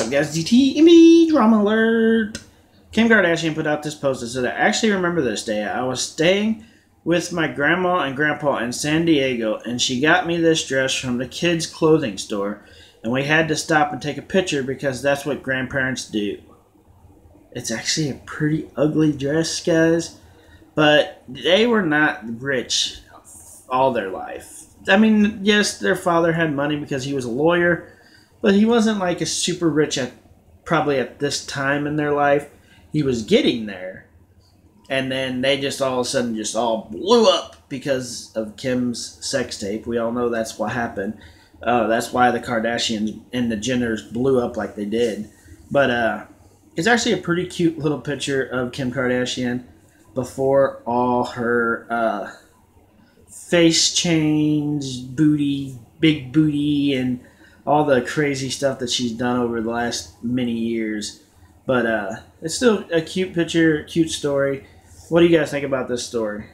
What's up, guys? DTMP Drama Alert! Kim Kardashian put out this post that said, I actually remember this day. I was staying with my grandma and grandpa in San Diego, and she got me this dress from the kids' clothing store, and we had to stop and take a picture because that's what grandparents do. It's actually a pretty ugly dress, guys, but they were not rich all their life. I mean, yes, their father had money because he was a lawyer but he wasn't like a super rich at probably at this time in their life. He was getting there. And then they just all of a sudden just all blew up because of Kim's sex tape. We all know that's what happened. Uh, that's why the Kardashians and the Jenners blew up like they did. But uh, it's actually a pretty cute little picture of Kim Kardashian before all her uh, face change, booty, big booty, and all the crazy stuff that she's done over the last many years. But uh, it's still a cute picture, cute story. What do you guys think about this story?